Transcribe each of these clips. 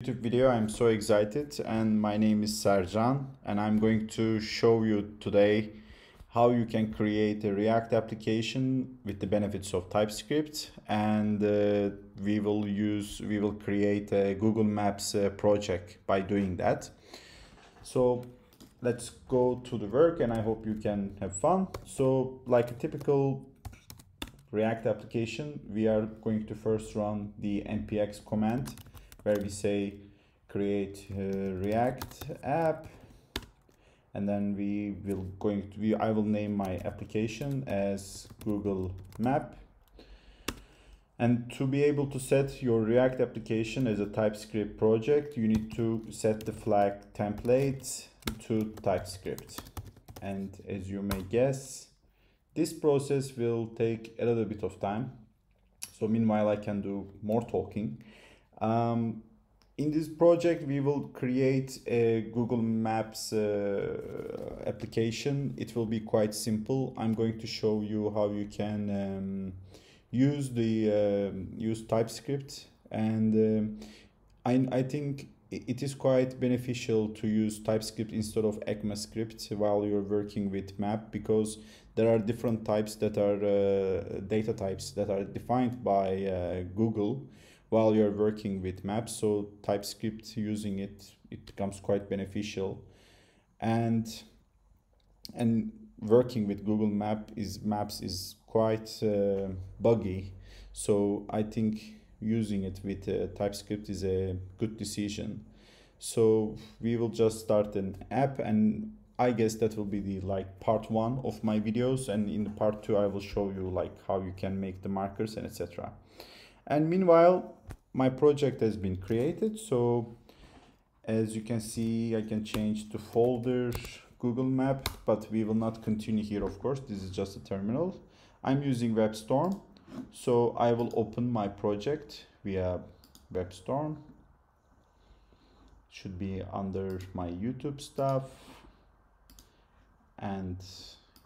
YouTube video. I'm so excited and my name is Sercan and I'm going to show you today how you can create a React application with the benefits of TypeScript and uh, we will use we will create a Google Maps uh, project by doing that. So let's go to the work and I hope you can have fun. So like a typical React application, we are going to first run the npx command where we say create uh, react app and then we will going to I will name my application as Google Map. And to be able to set your React application as a TypeScript project you need to set the flag template to TypeScript. And as you may guess this process will take a little bit of time. So meanwhile I can do more talking um, in this project, we will create a Google Maps uh, application. It will be quite simple. I'm going to show you how you can um, use the uh, use TypeScript, and um, I I think it is quite beneficial to use TypeScript instead of ECMAScript while you're working with map because there are different types that are uh, data types that are defined by uh, Google while you're working with maps. So TypeScript using it, it becomes quite beneficial. And and working with Google Map is Maps is quite uh, buggy. So I think using it with uh, TypeScript is a good decision. So we will just start an app and I guess that will be the like part one of my videos and in the part two I will show you like how you can make the markers and etc. And meanwhile, my project has been created. So as you can see, I can change to folder Google Map, but we will not continue here, of course. This is just a terminal. I'm using WebStorm. So I will open my project via WebStorm. Should be under my YouTube stuff and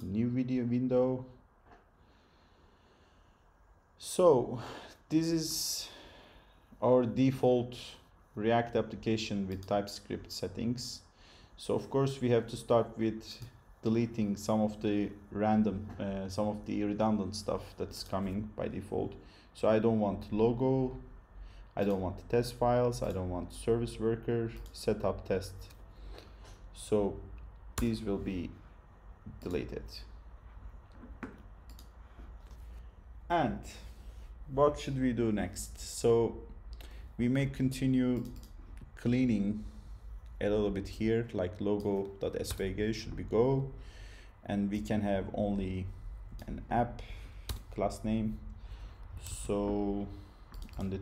new video window. So this is our default React application with TypeScript settings. So of course we have to start with deleting some of the random, uh, some of the redundant stuff that's coming by default. So I don't want logo, I don't want test files, I don't want service worker, setup test. So these will be deleted. And what should we do next? So we may continue cleaning a little bit here like logo.svg should be go. And we can have only an app class name. So on the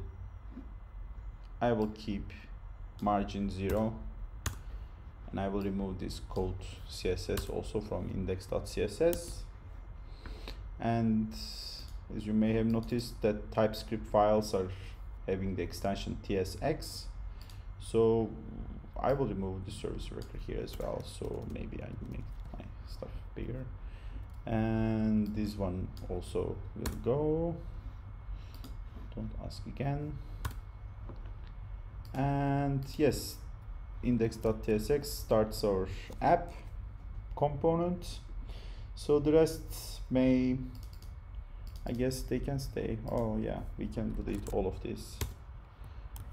I will keep margin zero. And I will remove this code CSS also from index.css and as you may have noticed that TypeScript files are having the extension tsx so I will remove the service record here as well so maybe I make my stuff bigger. And this one also will go. Don't ask again. And yes index.tsx starts our app component. So the rest may I guess they can stay. Oh yeah, we can delete all of this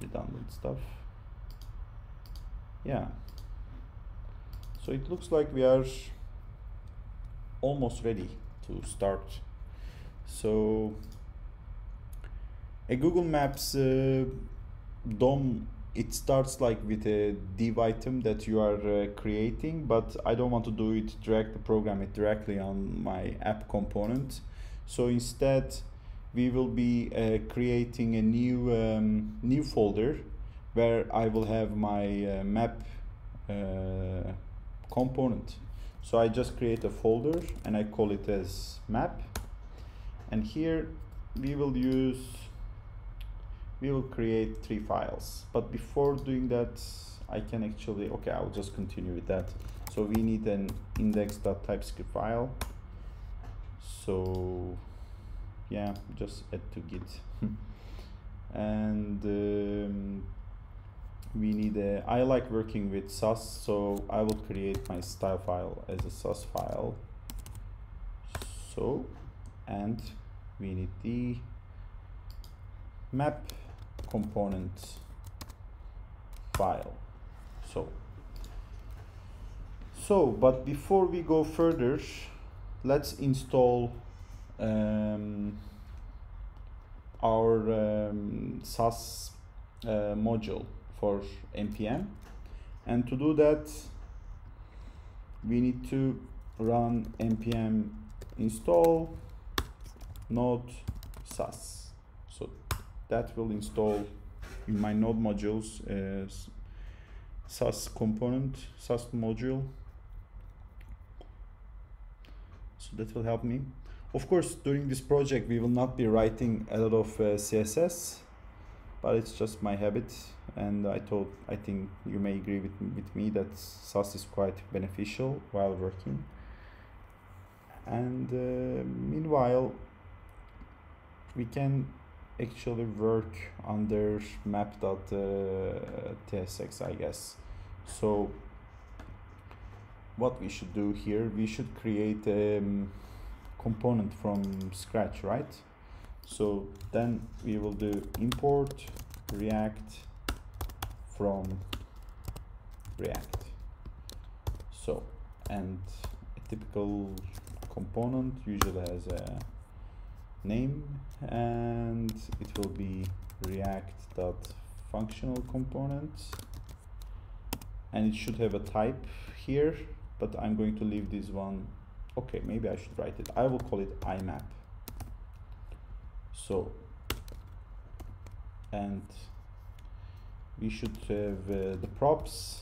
redundant stuff. Yeah. So it looks like we are almost ready to start. So a Google Maps uh, DOM it starts like with a div item that you are uh, creating but I don't want to do it direct program it directly on my app component so instead, we will be uh, creating a new um, new folder where I will have my uh, map uh, component. So I just create a folder and I call it as map. And here we will use, we will create three files. But before doing that, I can actually, okay, I'll just continue with that. So we need an index.typescript file so yeah just add to git. And um, we need a I like working with Sass so I will create my style file as a Sass file. So and we need the map component file. So so but before we go further let's install um, our um, Sass uh, module for npm and to do that we need to run npm install node sass so that will install in my node modules uh, sass component sass module so that will help me. Of course during this project we will not be writing a lot of uh, css but it's just my habit. And I thought I think you may agree with, with me that Sass is quite beneficial while working. And uh, meanwhile we can actually work under map.tsx I guess. So what we should do here we should create a um, component from scratch right? So then we will do import react from react. So and a typical component usually has a name and it will be react dot functional component and it should have a type here but I'm going to leave this one. Okay maybe I should write it. I will call it imap so and we should have uh, the props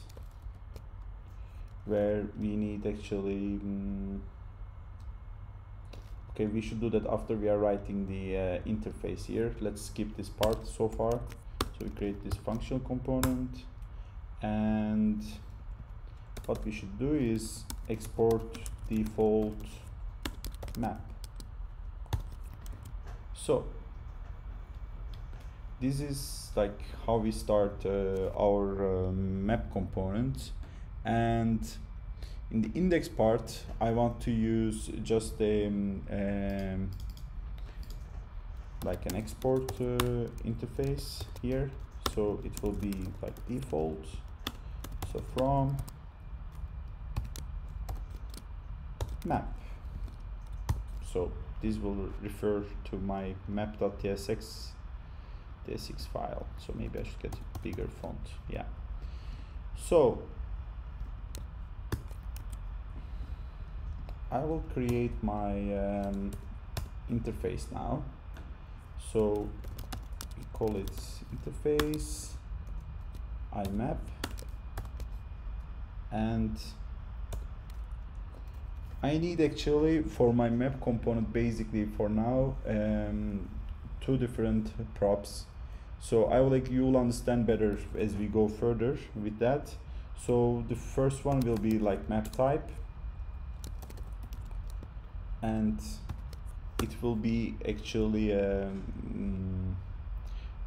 where we need actually um, okay we should do that after we are writing the uh, interface here. Let's skip this part so far. So we create this functional component and what we should do is export default map. So this is like how we start uh, our uh, map component and in the index part I want to use just a um, um, like an export uh, interface here. So it will be like default. So from map. So this will refer to my map.tsx tsx file. So maybe I should get a bigger font. Yeah. So I will create my um, interface now. So we call it interface imap and I need actually for my map component basically for now um, two different props. So I will like you'll understand better as we go further with that. So the first one will be like map type. And it will be actually a um,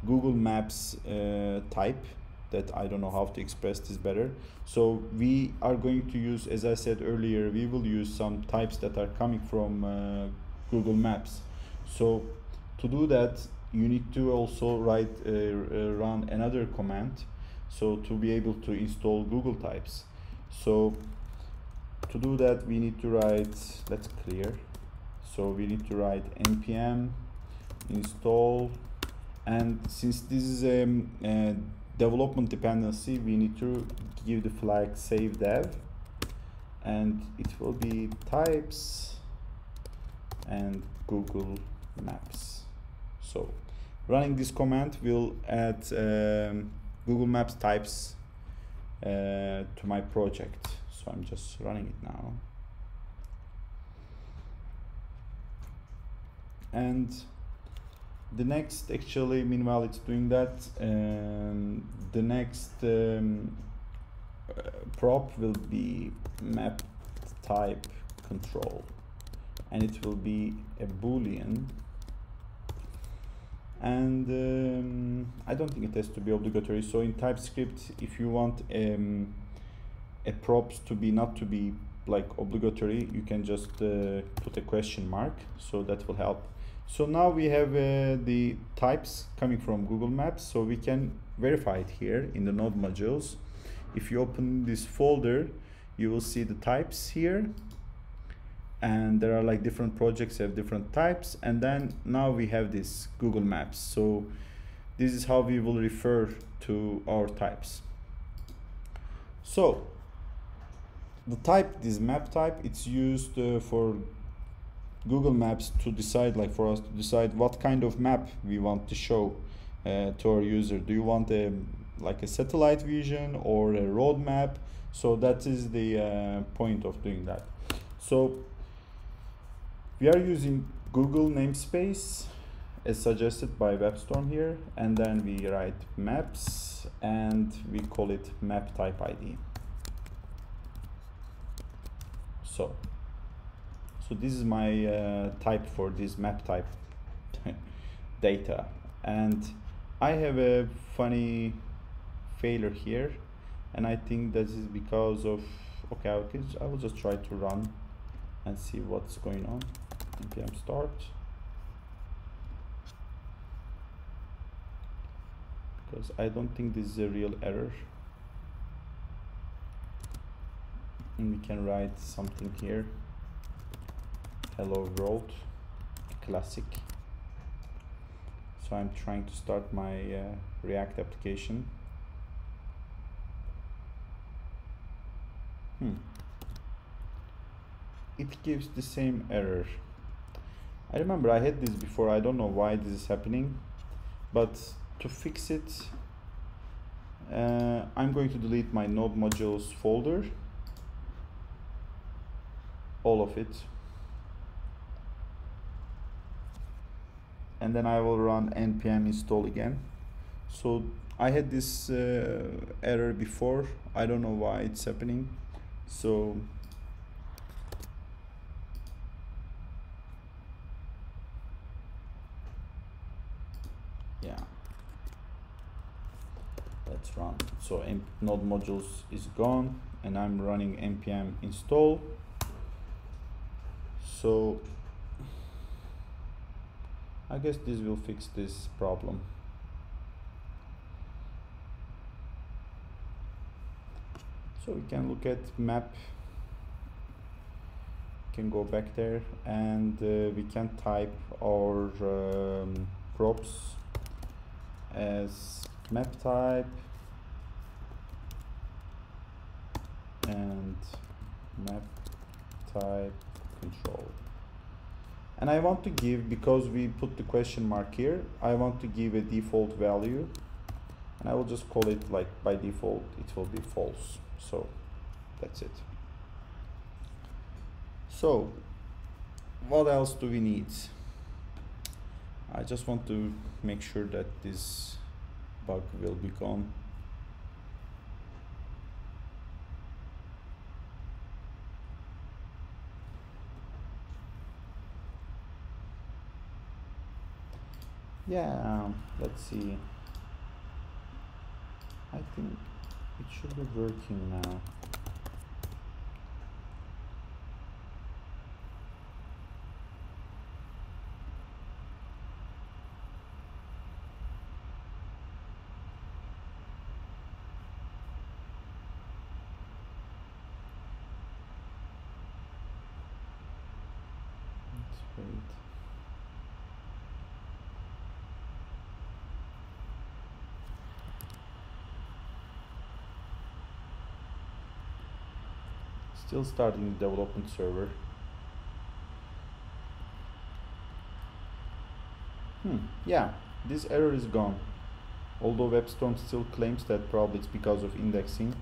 Google Maps uh, type that I don't know how to express this better. So we are going to use, as I said earlier, we will use some types that are coming from uh, Google Maps. So to do that, you need to also write, uh, uh, run another command. So to be able to install Google types. So to do that, we need to write, let's clear. So we need to write npm install and since this is a, um, a development dependency we need to give the flag save dev. And it will be types and Google Maps. So running this command will add um, Google Maps types uh, to my project. So I'm just running it now. And the next actually meanwhile it's doing that um, the next um, uh, prop will be map type control and it will be a boolean and um, I don't think it has to be obligatory. So in TypeScript, if you want um, a props to be not to be like obligatory, you can just uh, put a question mark. So that will help. So now we have uh, the types coming from Google Maps. So we can verify it here in the node modules. If you open this folder, you will see the types here and there are like different projects have different types and then now we have this Google Maps so this is how we will refer to our types so the type this map type it's used uh, for Google Maps to decide like for us to decide what kind of map we want to show uh, to our user. Do you want a like a satellite vision or a road map? So that is the uh, point of doing that. So we are using Google namespace as suggested by WebStorm here and then we write maps and we call it map type ID. So, so this is my uh, type for this map type data. And I have a funny failure here. And I think this is because of okay I will just try to run and see what's going on. Npm start. Because I don't think this is a real error. And we can write something here hello world classic. So I'm trying to start my uh, react application. Hmm. It gives the same error. I remember I had this before I don't know why this is happening but to fix it uh, I'm going to delete my node modules folder. All of it and then I will run npm install again. So I had this uh, error before. I don't know why it's happening. So yeah. Let's run. So node modules is gone and I'm running npm install. So I guess this will fix this problem. So we can look at map. Can go back there and uh, we can type our um, props as map type and map type control and I want to give because we put the question mark here I want to give a default value. And I will just call it like by default it will be false. So that's it. So what else do we need? I just want to make sure that this bug will be gone yeah. Um, let's see. I think it should be working now. Let's wait. Still starting the development server. Hmm, yeah, this error is gone. Although WebStorm still claims that probably it's because of indexing.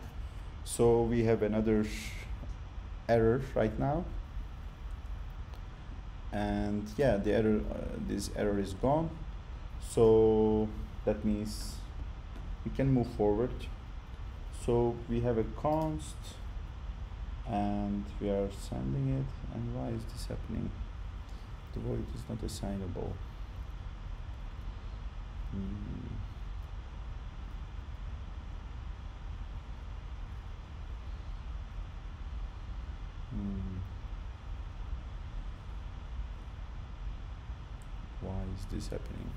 So we have another error right now. And yeah, the error, uh, this error is gone. So that means we can move forward. So we have a const and we are sending it and why is this happening the void is not assignable Hmm. Hmm. Why is this happening?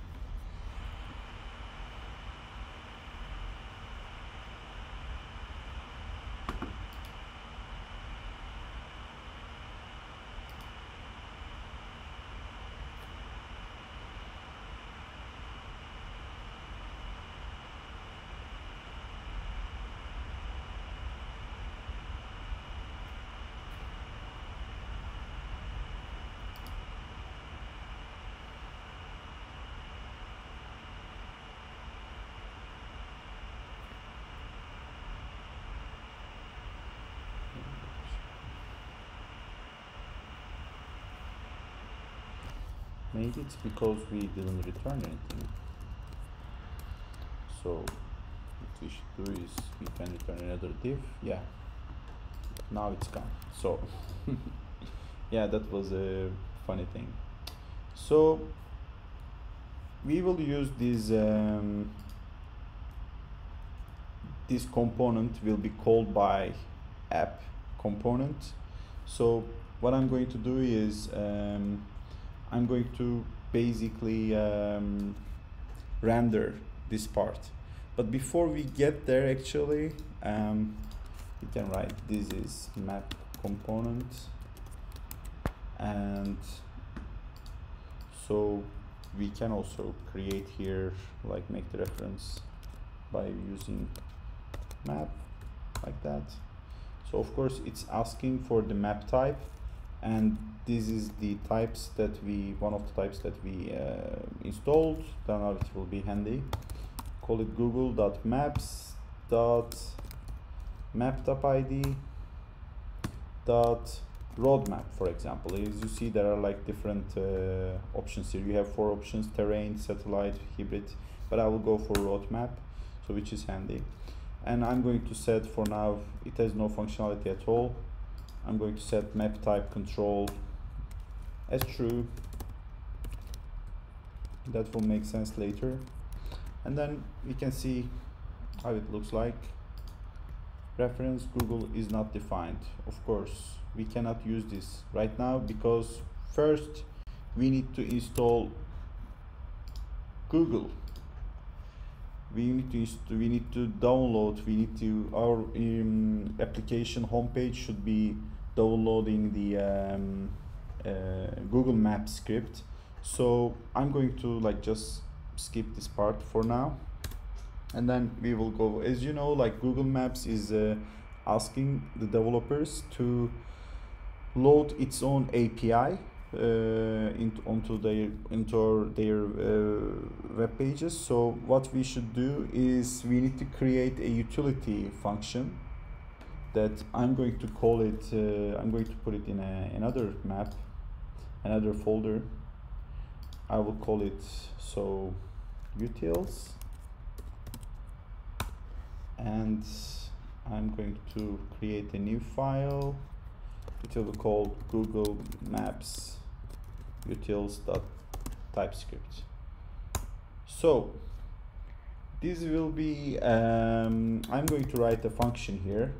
Maybe it's because we didn't return anything. So what we should do is we can return another div. Yeah. Now it's gone. So yeah, that was a funny thing. So we will use this um, this component will be called by app component. So what I'm going to do is um, I'm going to basically um, render this part. But before we get there actually, um, we can write this is map component. And so we can also create here like make the reference by using map like that. So of course it's asking for the map type. And this is the types that we one of the types that we uh, installed then it will be handy. Call it google.maps dot map.id dot roadmap for example. As you see there are like different uh, options here. You have four options terrain satellite hybrid but i will go for roadmap so which is handy. And i'm going to set for now it has no functionality at all. I'm going to set map type control as true. That will make sense later. And then we can see how it looks like. Reference Google is not defined. Of course, we cannot use this right now because first we need to install Google. We need to we need to download. We need to our um, application homepage should be downloading the um, Google Maps script. So I'm going to like just skip this part for now. And then we will go as you know like Google Maps is uh, asking the developers to load its own API uh, into onto their into their uh, web pages. So what we should do is we need to create a utility function that I'm going to call it, uh, I'm going to put it in a, another map, another folder. I will call it so utils and I'm going to create a new file which will be called Google Maps utils.typescript. So this will be, um, I'm going to write a function here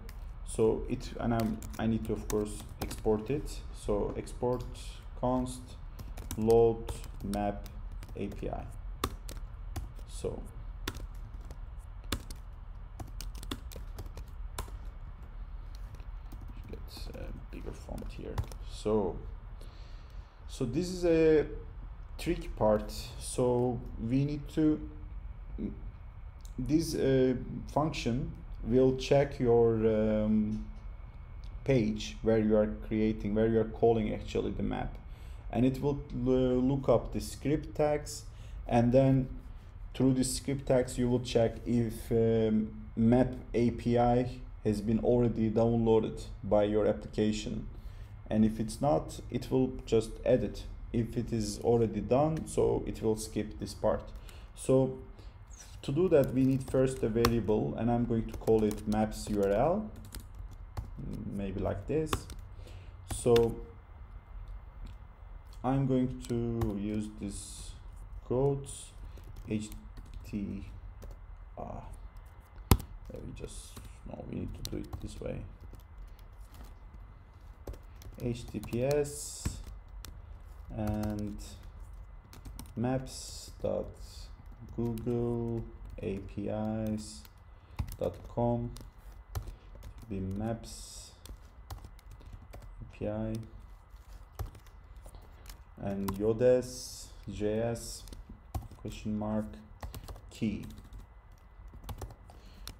so it and I'm, I need to of course export it so export const load map API so get a bigger font here. So so this is a tricky part. So we need to this uh, function will check your um, page where you are creating, where you are calling actually the map. And it will look up the script tags and then through the script tags you will check if um, map API has been already downloaded by your application. And if it's not, it will just edit. If it is already done, so it will skip this part. So to do that, we need first a variable, and I'm going to call it maps URL, maybe like this. So I'm going to use this codes ht Let me just no we need to do it this way. Https and maps dot google apis dot com. The maps api and yodes js question mark key.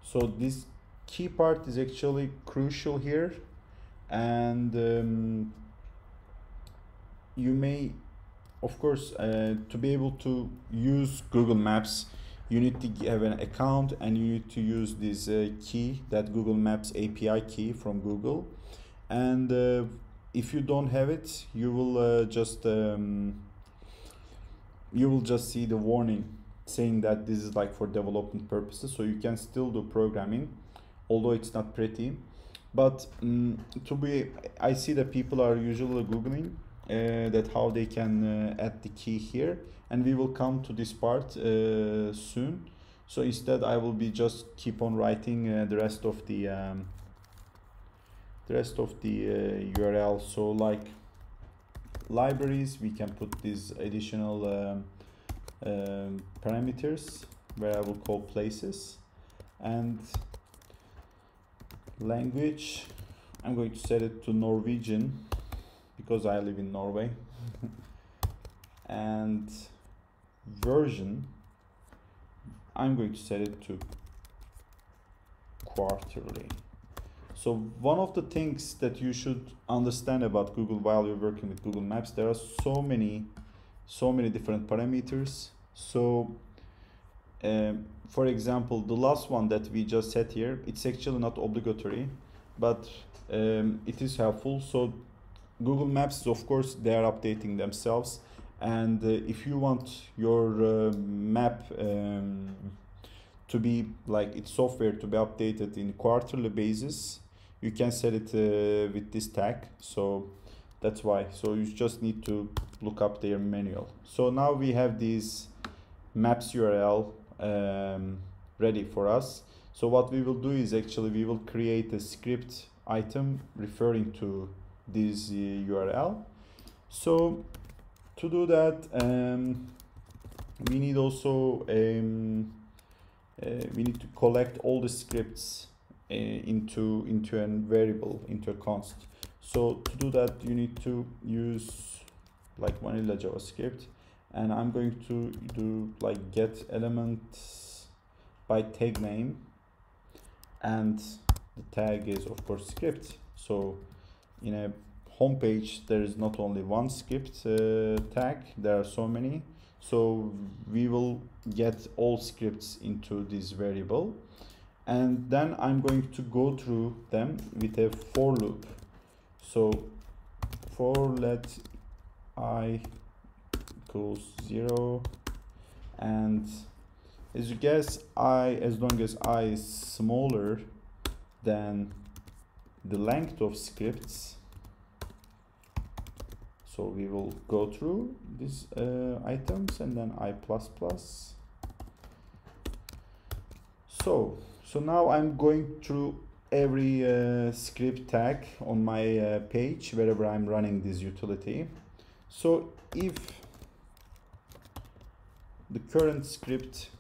So this key part is actually crucial here. And um, you may of course uh, to be able to use Google Maps you need to have an account and you need to use this uh, key that Google Maps API key from Google. And uh, if you don't have it you will uh, just um, you will just see the warning saying that this is like for development purposes so you can still do programming although it's not pretty. But um, to be i see that people are usually googling uh, that how they can uh, add the key here and we will come to this part uh, soon. So instead i will be just keep on writing uh, the rest of the um, the rest of the url uh, so like libraries we can put these additional um, um, parameters where I will call places. And language I'm going to set it to Norwegian because I live in Norway. And version I'm going to set it to quarterly so one of the things that you should understand about Google while you're working with Google Maps there are so many so many different parameters. So um, for example the last one that we just set here it's actually not obligatory but um, it is helpful. So google maps of course they are updating themselves. And uh, if you want your uh, map um, to be like its software to be updated in quarterly basis you can set it uh, with this tag so that's why. So you just need to look up their manual. So now we have these maps url um, ready for us. So what we will do is actually we will create a script item referring to this uh, url so to do that um, we need also um, uh, we need to collect all the scripts uh, into into a variable into a const. So to do that you need to use like vanilla javascript. And i'm going to do like get elements by tag name. And the tag is of course script. So in a home page there is not only one script uh, tag. There are so many. So we will get all scripts into this variable and then i'm going to go through them with a for loop. So for let i equals zero. And as you guess i as long as i is smaller than the length of scripts so we will go through these uh, items and then i plus plus. So so now i'm going through every uh, script tag on my uh, page wherever I'm running this utility. So if the current script,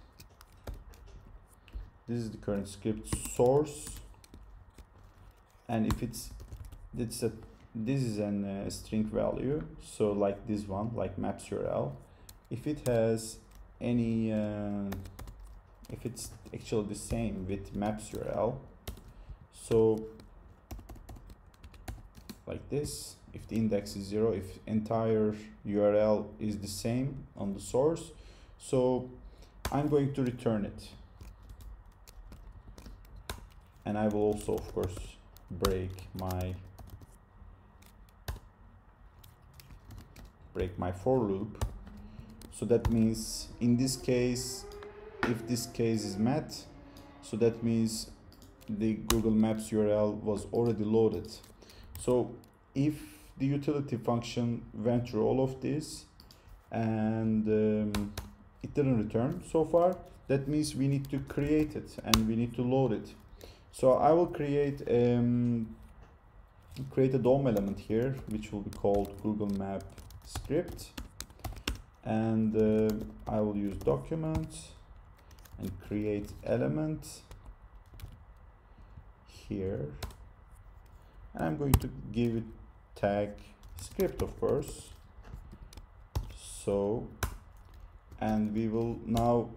this is the current script source, and if it's it's a this is an uh, string value, so like this one, like maps URL, if it has any, uh, if it's actually the same with maps URL, so like this if the index is zero if entire url is the same on the source so i'm going to return it. And i will also of course break my break my for loop. So that means in this case if this case is met so that means the Google Maps URL was already loaded. So if the utility function went through all of this and um, it didn't return so far, that means we need to create it and we need to load it. So I will create um, create a DOM element here which will be called Google Map script. And uh, I will use document and create element here. And I'm going to give it tag script of course. So and we will now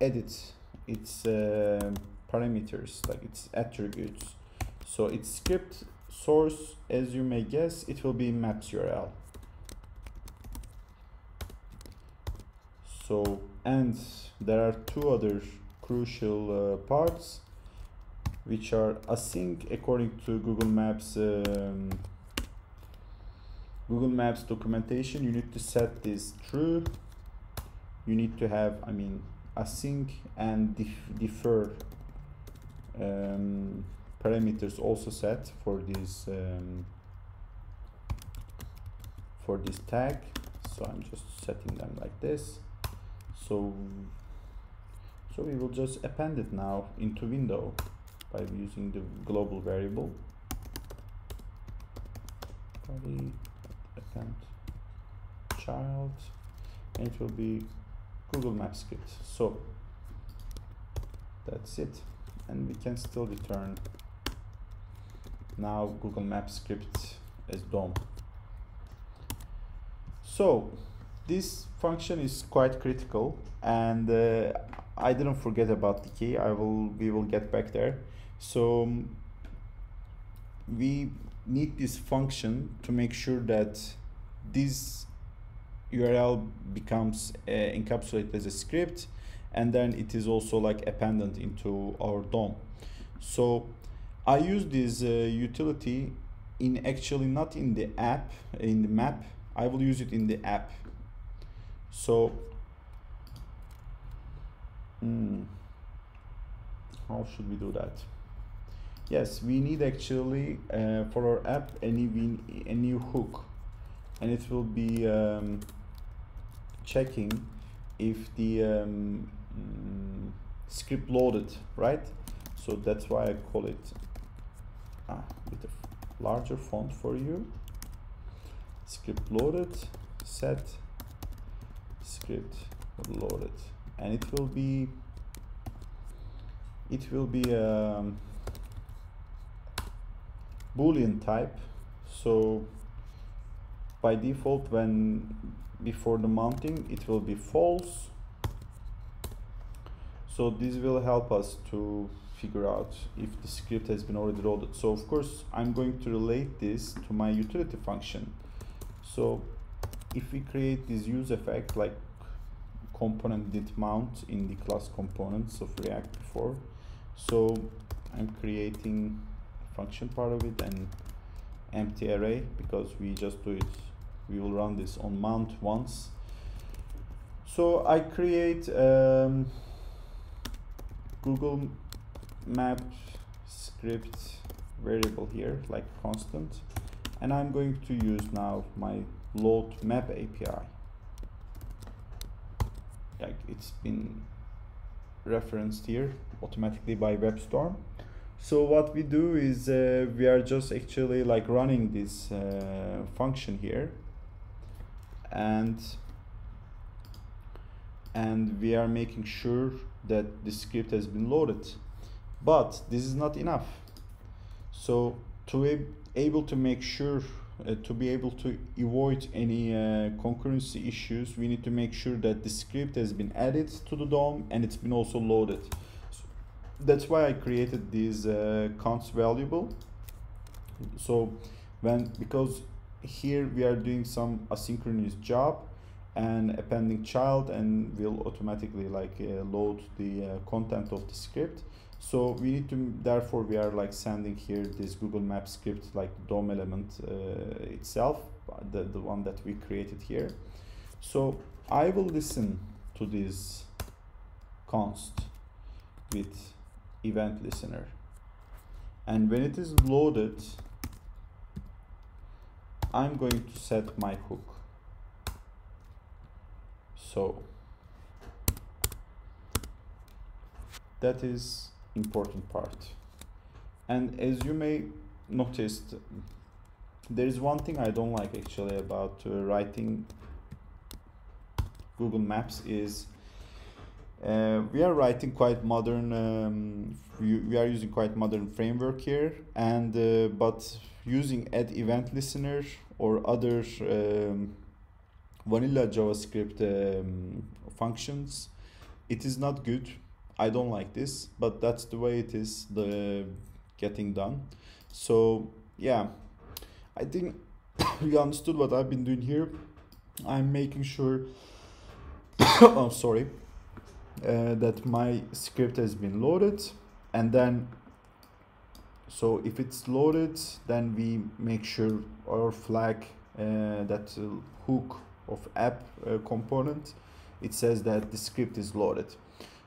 edit its uh, parameters like its attributes. So its script source as you may guess it will be maps url so and there are two other crucial uh, parts which are async according to Google Maps um, Google Maps documentation. You need to set this true. You need to have I mean async and def defer um, parameters also set for this um, for this tag. So I'm just setting them like this so so we will just append it now into window by using the global variable. Body append child and it will be Google Maps script so that's it. And we can still return now Google Maps script as DOM. So this function is quite critical and uh, I didn't forget about the key I will we will get back there so um, we need this function to make sure that this URL becomes uh, encapsulated as a script and then it is also like appended into our DOM. So I use this uh, utility in actually not in the app, in the map, I will use it in the app. So, hmm, how should we do that? yes we need actually uh, for our app a new, a new hook. And it will be um, checking if the um, mm, script loaded right? So that's why I call it ah, with a larger font for you. Script loaded set script loaded. And it will be it will be a boolean type. So by default when before the mounting it will be false. So this will help us to figure out if the script has been already loaded. So of course I'm going to relate this to my utility function. So if we create this use effect like component did mount in the class components of react before. So I'm creating function part of it and empty array because we just do it. We will run this on mount once. So I create um, Google map script variable here like constant. And I'm going to use now my load map API like it's been referenced here automatically by WebStorm. So what we do is uh, we are just actually like running this uh, function here. And and we are making sure that the script has been loaded. But this is not enough. So to be able to make sure uh, to be able to avoid any uh, concurrency issues we need to make sure that the script has been added to the DOM and it's been also loaded. So that's why I created this uh, counts variable so when because here we are doing some asynchronous job and appending child and will automatically like uh, load the uh, content of the script so we need to therefore we are like sending here this google map script like dom element uh, itself the, the one that we created here. So i will listen to this const with event listener. And when it is loaded I'm going to set my hook. So that is important part. And as you may notice there is one thing I don't like actually about uh, writing Google Maps is uh, we are writing quite modern um, we, we, are using quite modern framework here and uh, but using add event listener or other um, vanilla javascript um, functions it is not good i don't like this but that's the way it is the getting done. So yeah. I think you understood what i've been doing here. I'm making sure oh sorry. Uh, that my script has been loaded and then so if it's loaded then we make sure our flag uh, that uh, hook of app uh, component it says that the script is loaded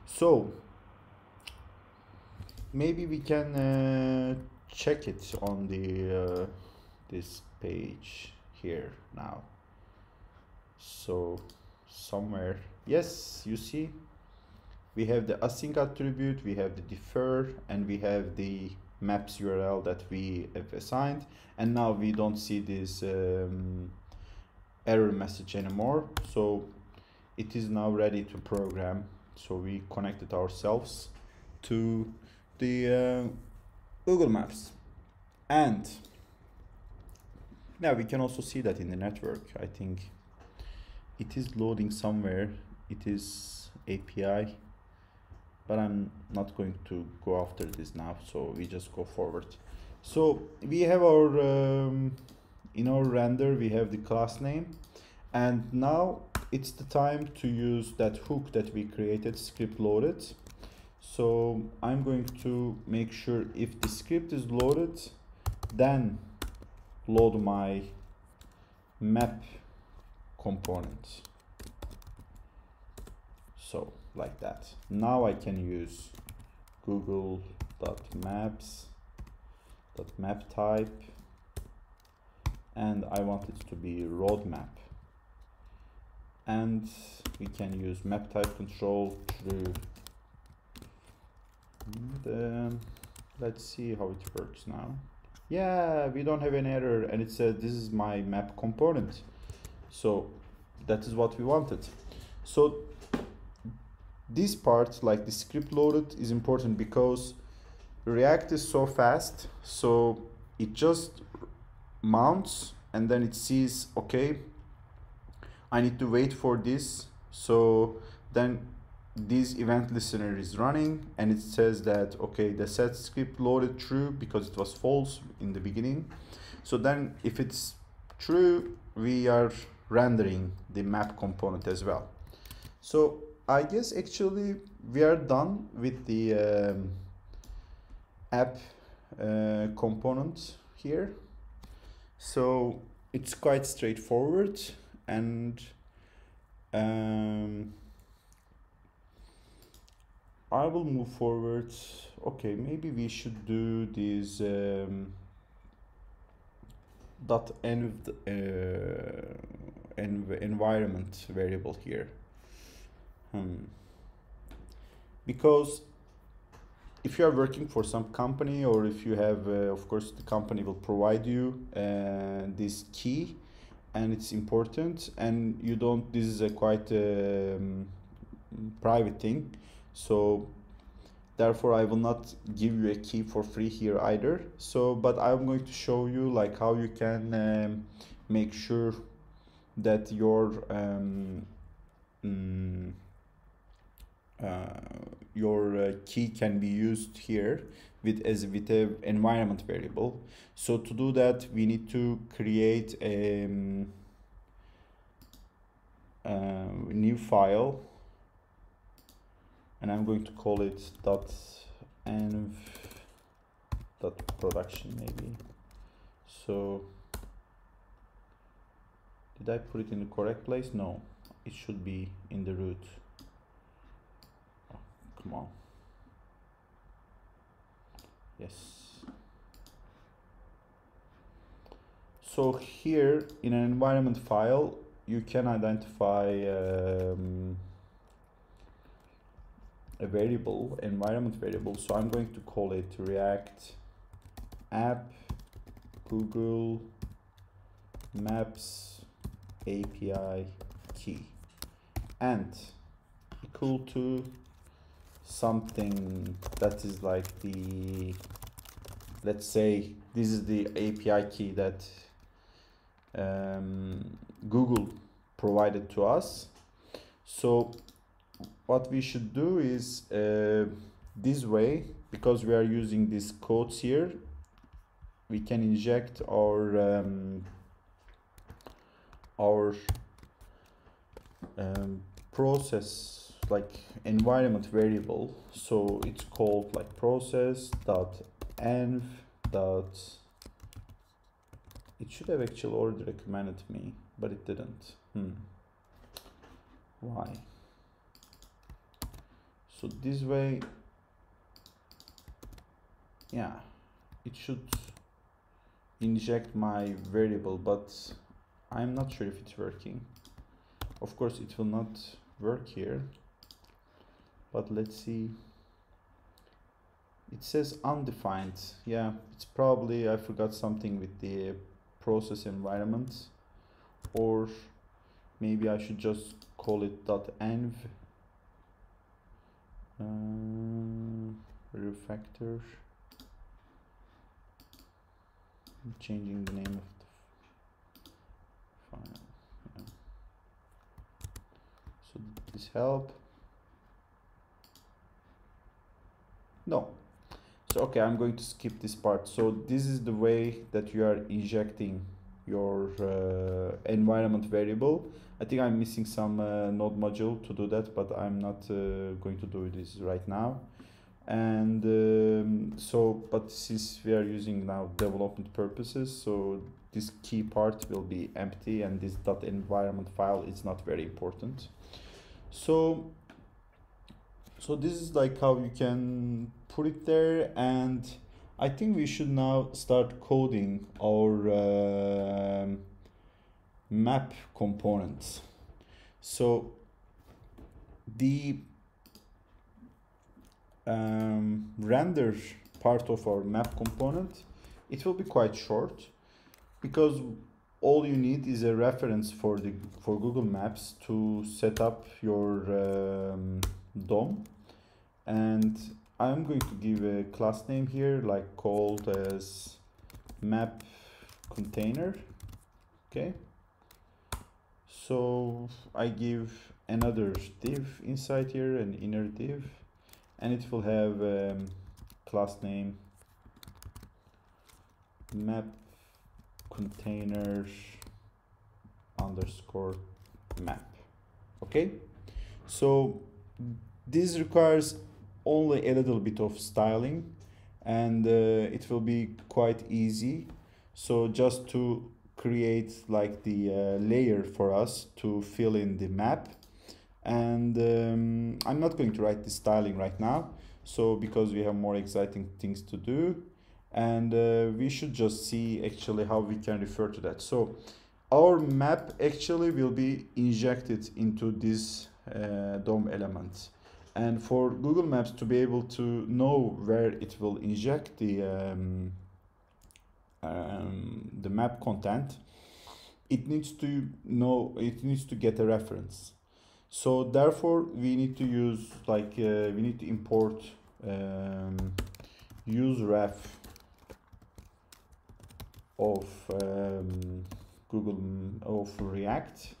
so maybe we can uh, check it on the uh, this page here now so somewhere yes you see we have the async attribute, we have the defer, and we have the maps URL that we have assigned. And now we don't see this um, error message anymore. So it is now ready to program. So we connected ourselves to the uh, Google Maps. And now we can also see that in the network. I think it is loading somewhere. It is API but I'm not going to go after this now so we just go forward so we have our um, in our render we have the class name and now it's the time to use that hook that we created script loaded. So I'm going to make sure if the script is loaded then load my map component. So like that. Now I can use google.maps map type and I want it to be roadmap and we can use map type control through and, let's see how it works now. Yeah we don't have an error and it says uh, this is my map component. So that is what we wanted. So this part like the script loaded is important because react is so fast so it just mounts and then it sees okay i need to wait for this. So then this event listener is running and it says that okay the set script loaded true because it was false in the beginning. So then if it's true we are rendering the map component as well. So I guess actually we are done with the um, app uh, component here. So it's quite straightforward and um, I will move forward. Okay, maybe we should do this um, dot env uh, env environment variable here. Hmm. Because if you are working for some company or if you have, uh, of course, the company will provide you uh, this key and it's important and you don't, this is a quite um, private thing. So therefore I will not give you a key for free here either. So, but I'm going to show you like how you can um, make sure that your um, mm, uh, your uh, key can be used here with as with a environment variable. So to do that we need to create a, um, uh, new file. And I'm going to call it dot env dot production maybe. So did I put it in the correct place? No it should be in the root. Come on. Yes. So here in an environment file, you can identify um, a variable, environment variable. So I'm going to call it React app Google Maps API key and equal to something that is like the let's say this is the API key that um, Google provided to us. So what we should do is uh, this way because we are using these codes here we can inject our um, our um, process like environment variable. So it's called like process dot env dot it should have actually already recommended me but it didn't. Hmm. Why? So this way yeah it should inject my variable but I'm not sure if it's working. Of course it will not work here but let's see. It says undefined. Yeah it's probably I forgot something with the process environment or maybe I should just call it .env. Uh, refactor I'm changing the name of the file. Yeah. so this help no. So okay I'm going to skip this part. So this is the way that you are injecting your uh, environment variable. I think I'm missing some uh, node module to do that but I'm not uh, going to do this right now. And um, so but since we are using now development purposes so this key part will be empty and this dot environment file is not very important. So so this is like how you can put it there and I think we should now start coding our uh, map components. So the um, render part of our map component, it will be quite short because all you need is a reference for the for Google Maps to set up your um, DOM and I'm going to give a class name here like called as map container okay? So I give another div inside here an inner div and it will have um, class name map containers underscore map okay? So this requires only a little bit of styling and uh, it will be quite easy. So just to create like the uh, layer for us to fill in the map. And um, I'm not going to write the styling right now so because we have more exciting things to do. And uh, we should just see actually how we can refer to that. So our map actually will be injected into this uh, DOM element and for Google Maps to be able to know where it will inject the um, um, the map content it needs to know it needs to get a reference. So therefore we need to use like uh, we need to import um, use ref of um, Google of React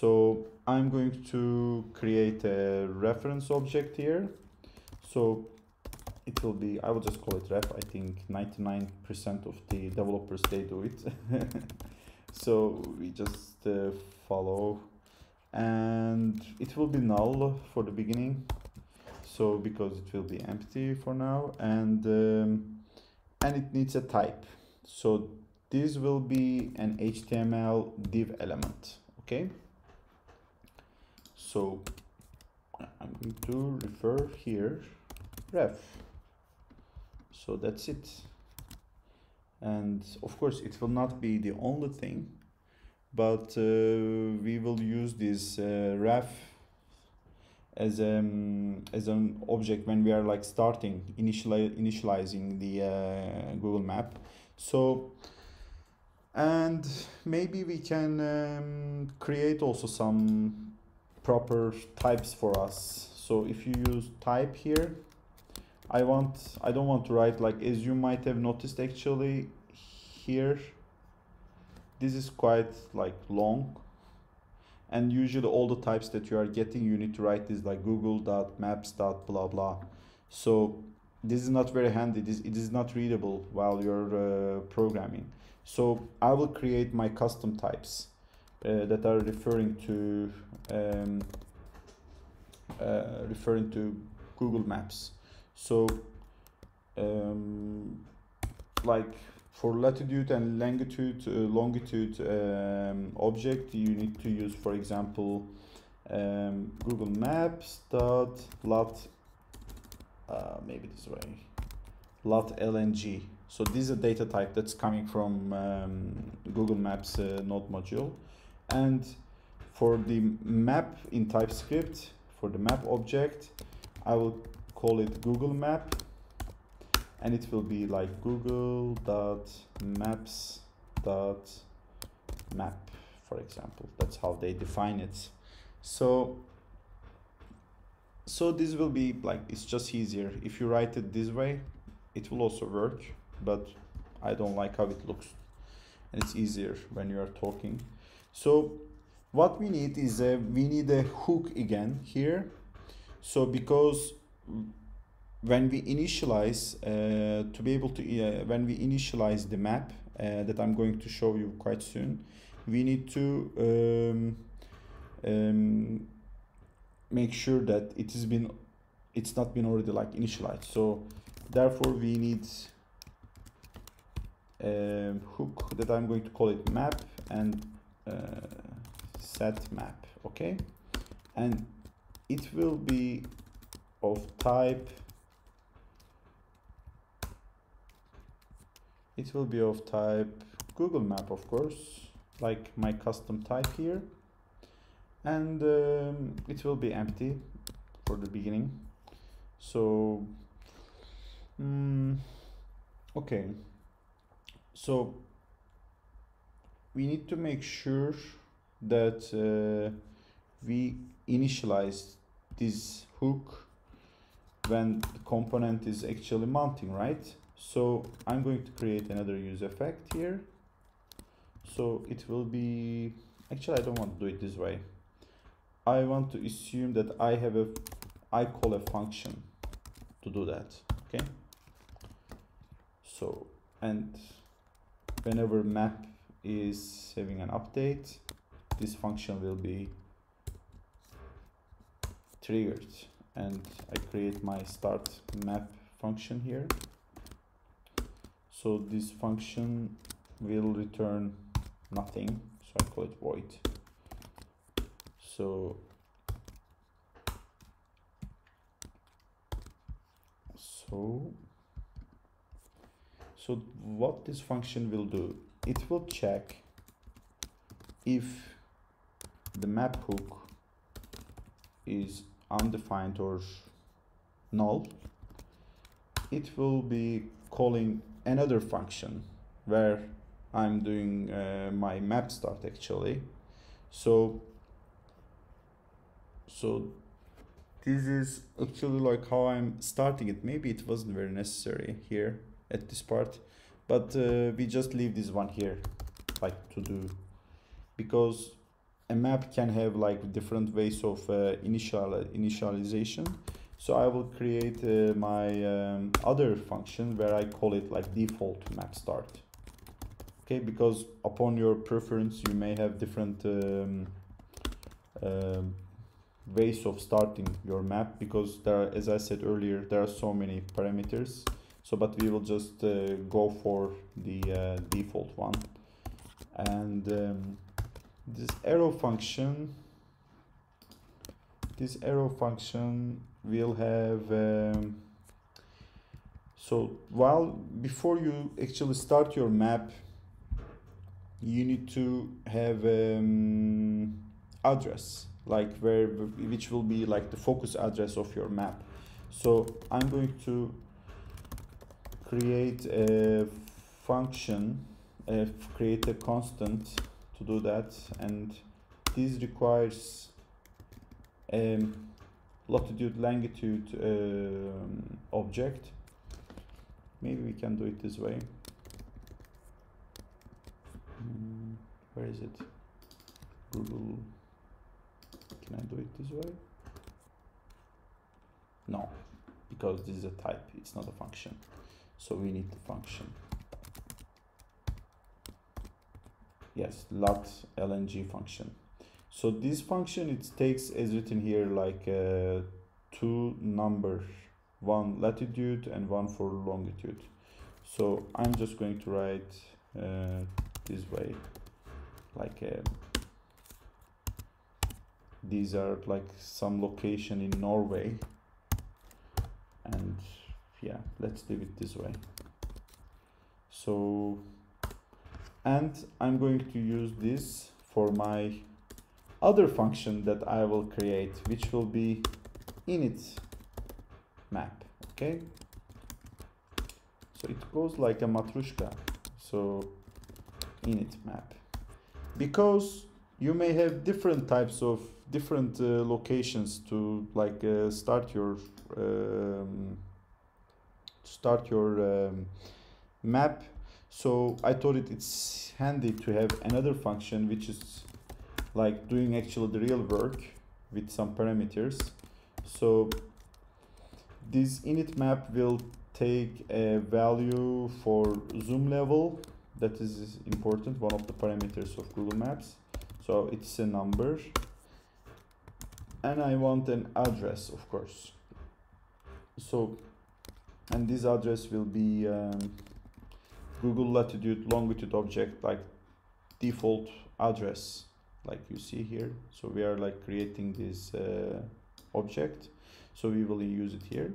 so I'm going to create a reference object here. So it will be I will just call it ref. I think 99% of the developers they do it. So we just uh, follow. And it will be null for the beginning. So because it will be empty for now. And um, and it needs a type. So this will be an HTML div element okay so I'm going to refer here ref so that's it and of course it will not be the only thing but uh, we will use this uh, ref as um as an object when we are like starting initially initializing the uh, Google Map. So and maybe we can um, create also some proper types for us. So if you use type here, I want I don't want to write like as you might have noticed actually here this is quite like long. And usually all the types that you are getting you need to write this like google dot maps dot blah blah. So this is not very handy. This it is not readable while you're uh, programming. So i will create my custom types uh, that are referring to um, uh, referring to google maps. So um, like for latitude and longitude uh, longitude um, object you need to use for example um, Google Maps dot lat uh, maybe this way lat lng so this is a data type that's coming from um, Google Maps uh, node module and for the map in TypeScript for the map object I will call it Google Map. And it will be like google dot maps dot map for example. That's how they define it. So so this will be like it's just easier. If you write it this way it will also work but i don't like how it looks. And it's easier when you are talking so what we need is a we need a hook again here. So because when we initialize uh, to be able to uh, when we initialize the map uh, that I'm going to show you quite soon we need to um, um, make sure that it has been it's not been already like initialized. So therefore we need a um, hook that I'm going to call it map and set map okay? And it will be of type it will be of type Google Map of course like my custom type here. And um, it will be empty for the beginning. So um, okay. So we need to make sure that uh, we initialize this hook when the component is actually mounting right? So I'm going to create another use effect here. So it will be actually I don't want to do it this way. I want to assume that I have a I call a function to do that okay? So and whenever map is having an update. This function will be triggered. And I create my start map function here. So this function will return nothing. So I call it void. So so so what this function will do it will check if the map hook is undefined or null. It will be calling another function where I'm doing uh, my map start actually. So so this is actually like how I'm starting it. Maybe it wasn't very necessary here at this part but uh, we just leave this one here like to do because a map can have like different ways of uh, initial initialization so I will create uh, my um, other function where I call it like default map start. Okay, because upon your preference, you may have different um, uh, ways of starting your map because there are, as I said earlier, there are so many parameters. So, but we will just uh, go for the uh, default one. And um, this arrow function, this arrow function we'll have um, so while before you actually start your map you need to have um, address like where which will be like the focus address of your map so i'm going to create a function uh, create a constant to do that and this requires um, latitude longitude um, object. Maybe we can do it this way. Mm, where is it? Google. Can i do it this way? No because this is a type it's not a function so we need the function. Yes lat lng function. So this function it takes as written here like uh, two numbers one latitude and one for longitude. So i'm just going to write uh, this way like uh, these are like some location in norway yeah let's leave it this way. So and I'm going to use this for my other function that I will create which will be init map okay? So it goes like a matrushka. So init map. Because you may have different types of different uh, locations to like uh, start your um, start your um, map. So I thought it, it's handy to have another function which is like doing actually the real work with some parameters. So this init map will take a value for zoom level. That is important one of the parameters of Google Maps. So it's a number. And I want an address of course. So and this address will be um, Google latitude longitude object like default address like you see here. So we are like creating this uh, object. So we will use it here.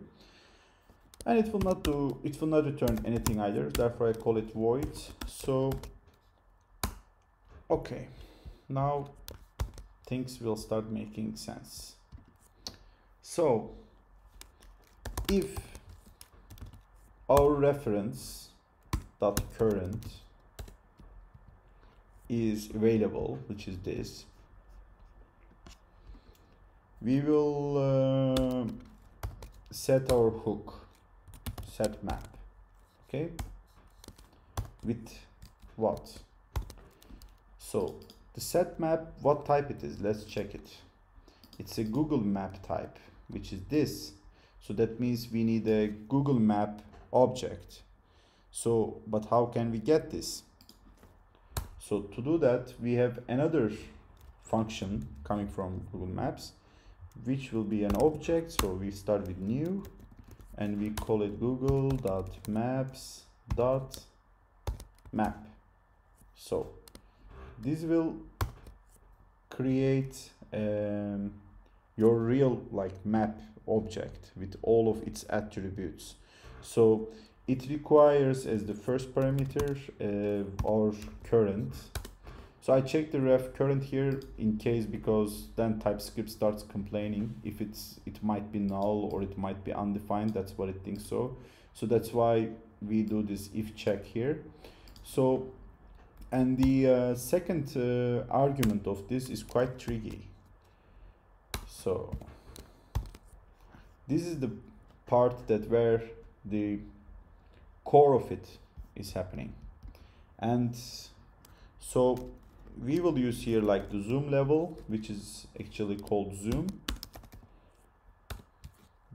And it will not do it will not return anything either. Therefore I call it void. So okay. Now things will start making sense. So if our reference dot current is available which is this. We will uh, set our hook set map okay? With what? So the set map what type it is? Let's check it. It's a google map type which is this. So that means we need a google map object. So but how can we get this? So to do that we have another function coming from google maps which will be an object. So we start with new and we call it google dot maps map. So this will create um, your real like map object with all of its attributes so it requires as the first parameter uh, our current. So I check the ref current here in case because then TypeScript starts complaining if it's it might be null or it might be undefined. That's what it thinks so. So that's why we do this if check here. So and the uh, second uh, argument of this is quite tricky. So this is the part that where the core of it is happening. And so we will use here like the zoom level which is actually called zoom.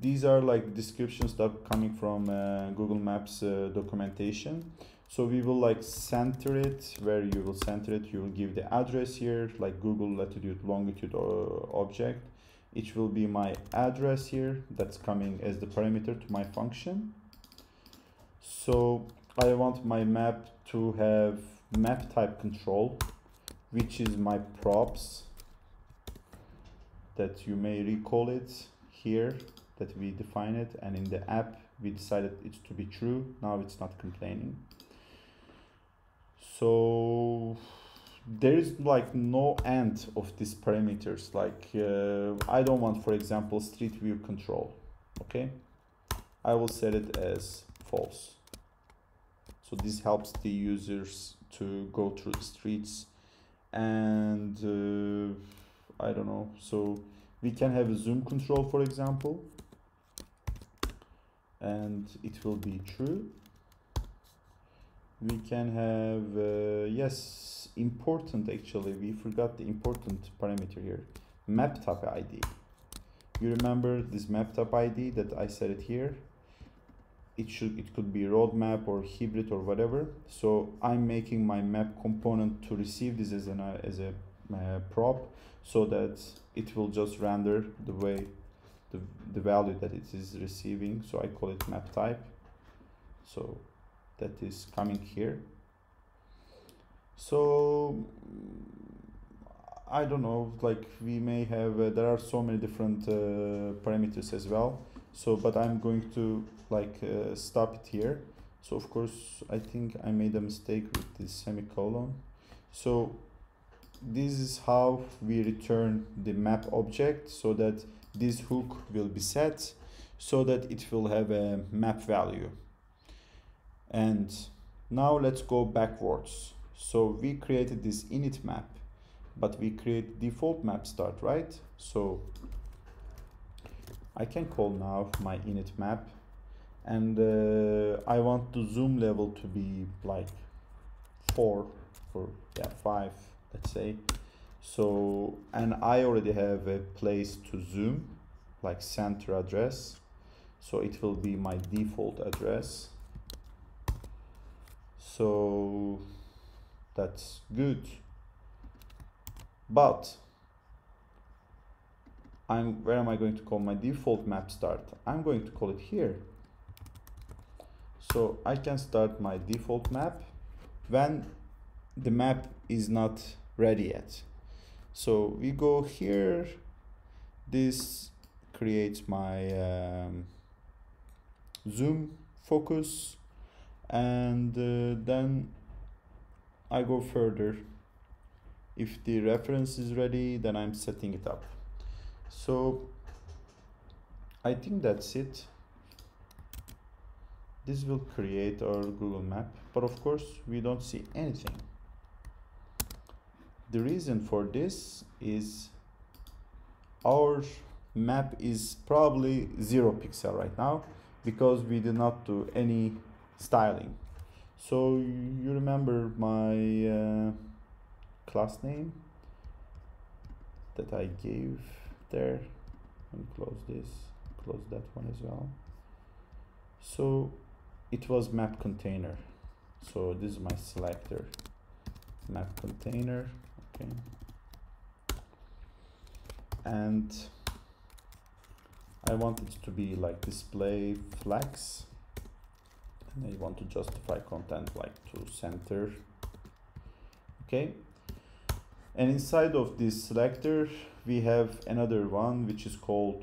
These are like descriptions that coming from uh, Google Maps uh, documentation. So we will like center it. Where you will center it you will give the address here like Google latitude longitude uh, object. It will be my address here that's coming as the parameter to my function so I want my map to have map type control which is my props that you may recall it here that we define it and in the app we decided it to be true. Now it's not complaining. So there is like no end of these parameters. Like uh, I don't want for example street view control okay? I will set it as false. So this helps the users to go through the streets and uh, I don't know. So we can have a zoom control for example and it will be true. We can have uh, yes important actually we forgot the important parameter here. Map type id you remember this map type id that i set it here it should it could be roadmap or hybrid or whatever. So i'm making my map component to receive this as an uh, as a uh, prop so that it will just render the way the, the value that it is receiving. So i call it map type. So that is coming here. So I don't know like we may have uh, there are so many different uh, parameters as well. So but I'm going to like uh, stop it here. So of course I think I made a mistake with this semicolon. So this is how we return the map object so that this hook will be set so that it will have a map value. And now let's go backwards. So we created this init map but we create default map start right? So I can call now my init map and uh, I want the zoom level to be like 4 or yeah 5 let's say. So and I already have a place to zoom like center address. So it will be my default address. So that's good. But I'm where am I going to call my default map start? I'm going to call it here so I can start my default map when the map is not ready yet. So we go here. This creates my um, zoom focus. And uh, then I go further. If the reference is ready then I'm setting it up. So I think that's it this will create our Google map but of course we don't see anything. The reason for this is our map is probably zero pixel right now because we did not do any styling. So you remember my uh, class name that I gave there? And close this close that one as well. So it was map container. So this is my selector. Map container okay. And I want it to be like display flex and I want to justify content like to center. Okay. And inside of this selector we have another one which is called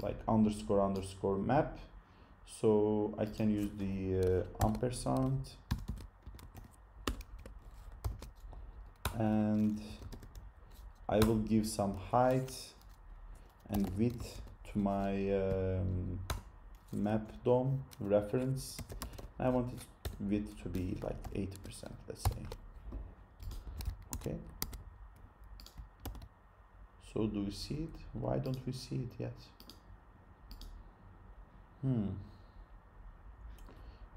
like underscore underscore map so I can use the uh, ampersand and I will give some height and width to my um, map DOM reference. I want its width to be like 80%, let's say. Okay. So do we see it? Why don't we see it yet? Hmm.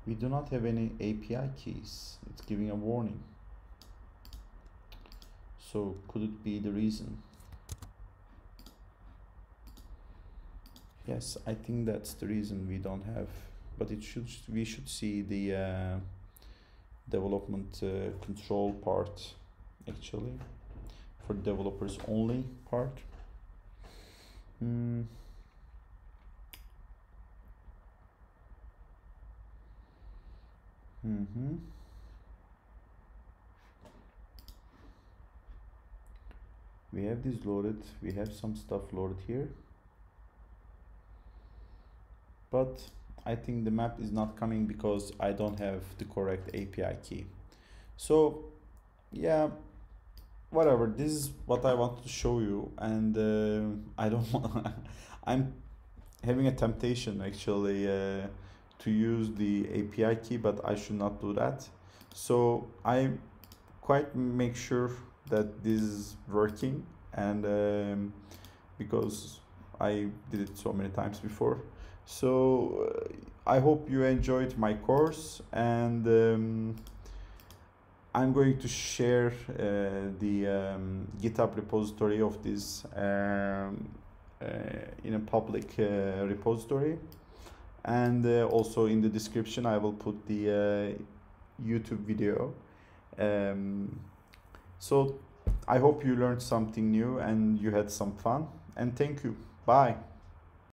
We do not have any API keys. It's giving a warning. So could it be the reason? Yes, I think that's the reason we don't have, but it should we should see the uh, development uh, control part actually for developers only part. Mm. Mm-hmm. We have this loaded, we have some stuff loaded here but I think the map is not coming because I don't have the correct API key. So yeah, whatever this is what i want to show you and uh, i don't want i'm having a temptation actually uh, to use the api key but i should not do that so i quite make sure that this is working and um, because i did it so many times before so uh, i hope you enjoyed my course and um, I'm going to share uh, the um, GitHub repository of this um, uh, in a public uh, repository. And uh, also in the description, I will put the uh, YouTube video. Um, so I hope you learned something new and you had some fun. And thank you. Bye.